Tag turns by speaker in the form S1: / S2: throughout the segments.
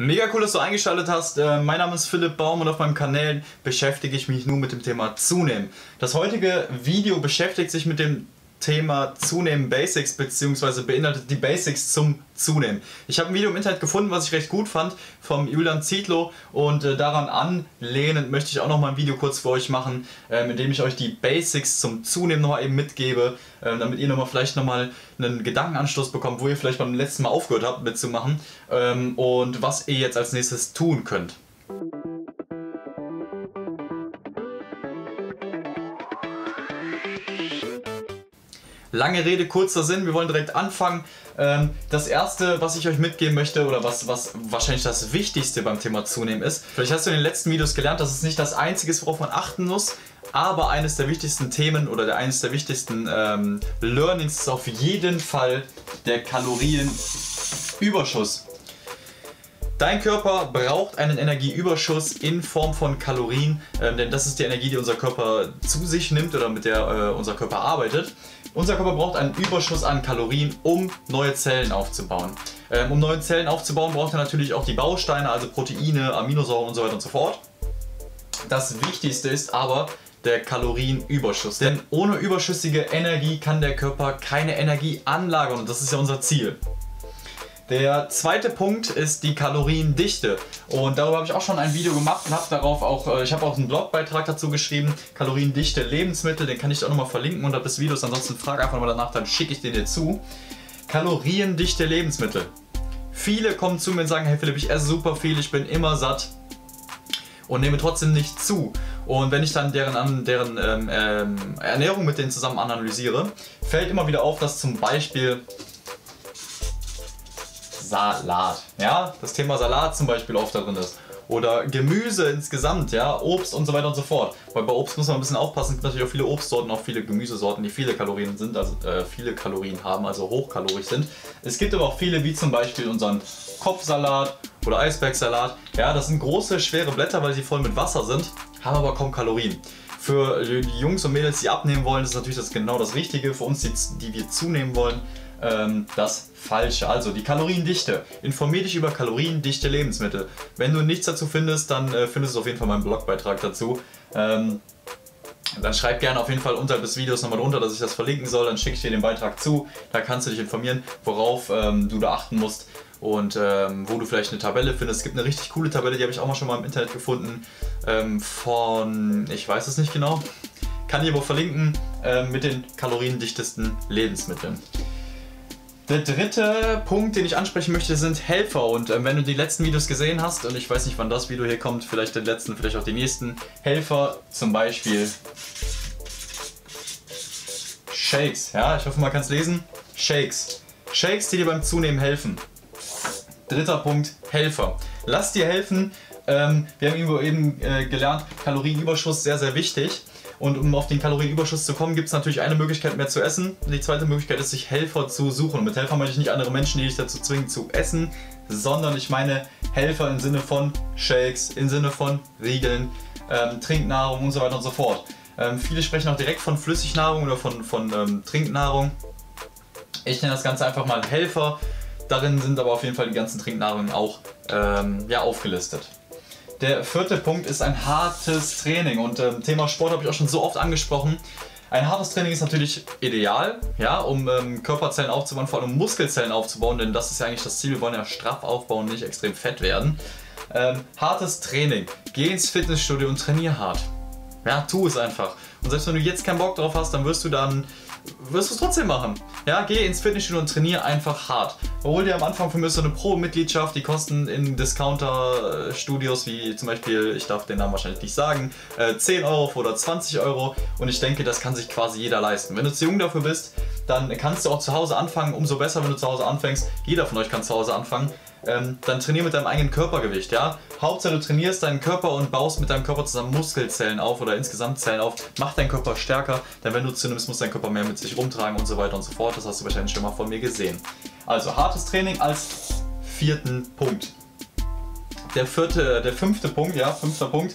S1: Mega cool, dass du eingeschaltet hast. Äh, mein Name ist Philipp Baum und auf meinem Kanal beschäftige ich mich nun mit dem Thema Zunehmen. Das heutige Video beschäftigt sich mit dem Thema Zunehmen Basics bzw. beinhaltet die Basics zum Zunehmen. Ich habe ein Video im Internet gefunden, was ich recht gut fand, vom Julian Zietlow und äh, daran anlehnend möchte ich auch noch mal ein Video kurz für euch machen, ähm, in dem ich euch die Basics zum Zunehmen noch mal eben mitgebe, ähm, damit ihr noch mal vielleicht noch mal einen Gedankenanstoß bekommt, wo ihr vielleicht beim letzten Mal aufgehört habt mitzumachen ähm, und was ihr jetzt als nächstes tun könnt. Lange Rede, kurzer Sinn, wir wollen direkt anfangen. Ähm, das erste, was ich euch mitgeben möchte, oder was, was wahrscheinlich das Wichtigste beim Thema Zunehmen ist, vielleicht hast du in den letzten Videos gelernt, dass es nicht das Einzige ist, worauf man achten muss, aber eines der wichtigsten Themen oder eines der wichtigsten ähm, Learnings ist auf jeden Fall der Kalorienüberschuss. Dein Körper braucht einen Energieüberschuss in Form von Kalorien, äh, denn das ist die Energie, die unser Körper zu sich nimmt oder mit der äh, unser Körper arbeitet. Unser Körper braucht einen Überschuss an Kalorien, um neue Zellen aufzubauen. Ähm, um neue Zellen aufzubauen, braucht er natürlich auch die Bausteine, also Proteine, Aminosäuren und so weiter und so fort. Das Wichtigste ist aber der Kalorienüberschuss. Denn ohne überschüssige Energie kann der Körper keine Energie anlagern und das ist ja unser Ziel. Der zweite Punkt ist die Kaloriendichte und darüber habe ich auch schon ein Video gemacht und habe darauf auch, äh, ich habe auch einen Blogbeitrag dazu geschrieben, Kaloriendichte Lebensmittel, den kann ich auch nochmal verlinken unter des Videos, ansonsten frag einfach mal danach, dann schicke ich den dir zu. Kaloriendichte Lebensmittel. Viele kommen zu mir und sagen, hey Philipp, ich esse super viel, ich bin immer satt und nehme trotzdem nicht zu. Und wenn ich dann deren, deren ähm, ähm, Ernährung mit denen zusammen analysiere, fällt immer wieder auf, dass zum Beispiel Salat. Ja, das Thema Salat zum Beispiel oft darin ist. Oder Gemüse insgesamt, ja, Obst und so weiter und so fort. Weil bei Obst muss man ein bisschen aufpassen, es gibt natürlich auch viele Obstsorten, auch viele Gemüsesorten, die viele Kalorien sind, also äh, viele Kalorien haben, also hochkalorisch sind. Es gibt aber auch viele, wie zum Beispiel unseren Kopfsalat oder Eisbergsalat. Ja, das sind große, schwere Blätter, weil sie voll mit Wasser sind, haben aber kaum Kalorien. Für die Jungs und Mädels, die abnehmen wollen, ist natürlich das genau das Richtige. Für uns, die, die wir zunehmen wollen, ähm, das Falsche. Also die Kaloriendichte. Informier dich über kaloriendichte Lebensmittel. Wenn du nichts dazu findest, dann äh, findest du auf jeden Fall meinen Blogbeitrag dazu. Ähm, dann schreib gerne auf jeden Fall unter des Videos nochmal drunter, dass ich das verlinken soll. Dann schicke ich dir den Beitrag zu. Da kannst du dich informieren, worauf ähm, du da achten musst und ähm, wo du vielleicht eine Tabelle findest. Es gibt eine richtig coole Tabelle, die habe ich auch mal schon mal im Internet gefunden. Ähm, von, ich weiß es nicht genau, kann ich aber verlinken, äh, mit den kaloriendichtesten Lebensmitteln. Der dritte Punkt, den ich ansprechen möchte, sind Helfer. Und äh, wenn du die letzten Videos gesehen hast, und ich weiß nicht, wann das Video hier kommt, vielleicht den letzten, vielleicht auch die nächsten, Helfer zum Beispiel Shakes. Ja, ich hoffe, man kann es lesen. Shakes. Shakes, die dir beim Zunehmen helfen. Dritter Punkt, Helfer. Lass dir helfen. Ähm, wir haben eben äh, gelernt, Kalorienüberschuss sehr, sehr wichtig. Und um auf den Kalorienüberschuss zu kommen, gibt es natürlich eine Möglichkeit mehr zu essen. Die zweite Möglichkeit ist, sich Helfer zu suchen. Und mit Helfer meine ich nicht andere Menschen, die dich dazu zwingen zu essen, sondern ich meine Helfer im Sinne von Shakes, im Sinne von Riegeln, ähm, Trinknahrung und so weiter und so fort. Ähm, viele sprechen auch direkt von Flüssignahrung oder von, von ähm, Trinknahrung. Ich nenne das Ganze einfach mal Helfer. Darin sind aber auf jeden Fall die ganzen Trinknahrungen auch ähm, ja, aufgelistet. Der vierte Punkt ist ein hartes Training und ähm, Thema Sport habe ich auch schon so oft angesprochen. Ein hartes Training ist natürlich ideal, ja, um ähm, Körperzellen aufzubauen, vor allem Muskelzellen aufzubauen, denn das ist ja eigentlich das Ziel. Wir wollen ja straff aufbauen, nicht extrem fett werden. Ähm, hartes Training. Geh ins Fitnessstudio und trainier hart. Ja, tu es einfach. Und selbst wenn du jetzt keinen Bock drauf hast, dann wirst du dann wirst du es trotzdem machen. Ja, geh ins Fitnessstudio und trainier einfach hart. Hol dir am Anfang von mir so eine Pro-Mitgliedschaft, die kosten in Discounter-Studios wie zum Beispiel, ich darf den Namen wahrscheinlich nicht sagen, 10 äh, Euro oder 20 Euro und ich denke, das kann sich quasi jeder leisten. Wenn du zu jung dafür bist, dann kannst du auch zu Hause anfangen, umso besser, wenn du zu Hause anfängst. Jeder von euch kann zu Hause anfangen ähm, dann trainier mit deinem eigenen Körpergewicht, ja. Hauptsache du trainierst deinen Körper und baust mit deinem Körper zusammen Muskelzellen auf oder insgesamt Zellen auf. Mach deinen Körper stärker, denn wenn du zunimmst, muss dein Körper mehr mit sich rumtragen und so weiter und so fort. Das hast du wahrscheinlich schon mal von mir gesehen. Also hartes Training als vierten Punkt. Der vierte, der fünfte Punkt, ja, fünfter Punkt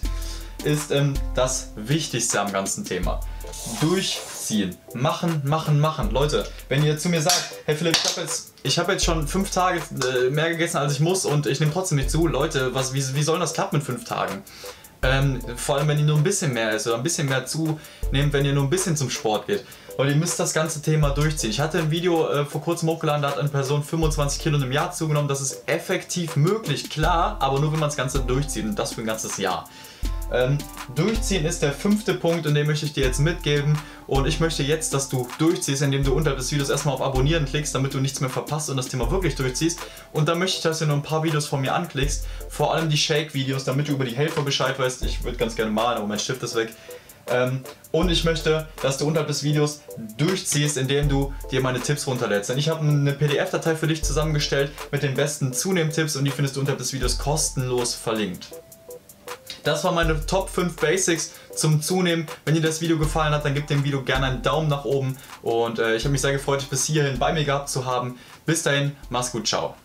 S1: ist ähm, das Wichtigste am ganzen Thema. Durch durchziehen. Machen, machen, machen. Leute, wenn ihr zu mir sagt, hey Philipp, ich habe jetzt, hab jetzt schon fünf Tage äh, mehr gegessen, als ich muss und ich nehme trotzdem nicht zu. Leute, was, wie, wie soll das klappen mit fünf Tagen? Ähm, vor allem, wenn ihr nur ein bisschen mehr isst oder ein bisschen mehr zunehmt, wenn ihr nur ein bisschen zum Sport geht. Weil ihr müsst das ganze Thema durchziehen. Ich hatte ein Video äh, vor kurzem hochgeladen, da hat eine Person 25 Kilo im Jahr zugenommen. Das ist effektiv möglich, klar, aber nur wenn man das Ganze durchzieht und das für ein ganzes Jahr. Ähm, durchziehen ist der fünfte Punkt und den möchte ich dir jetzt mitgeben. Und ich möchte jetzt, dass du durchziehst, indem du unterhalb des Videos erstmal auf Abonnieren klickst, damit du nichts mehr verpasst und das Thema wirklich durchziehst. Und dann möchte ich, dass du nur ein paar Videos von mir anklickst, vor allem die Shake-Videos, damit du über die Helfer Bescheid weißt. Ich würde ganz gerne malen, aber mein Stift ist weg. Ähm, und ich möchte, dass du unterhalb des Videos durchziehst, indem du dir meine Tipps runterlädst. Denn ich habe eine PDF-Datei für dich zusammengestellt mit den besten Zunehmtipps und die findest du unterhalb des Videos kostenlos verlinkt. Das waren meine Top 5 Basics zum Zunehmen. Wenn dir das Video gefallen hat, dann gib dem Video gerne einen Daumen nach oben. Und äh, ich habe mich sehr gefreut, dich bis hierhin bei mir gehabt zu haben. Bis dahin, mach's gut, ciao.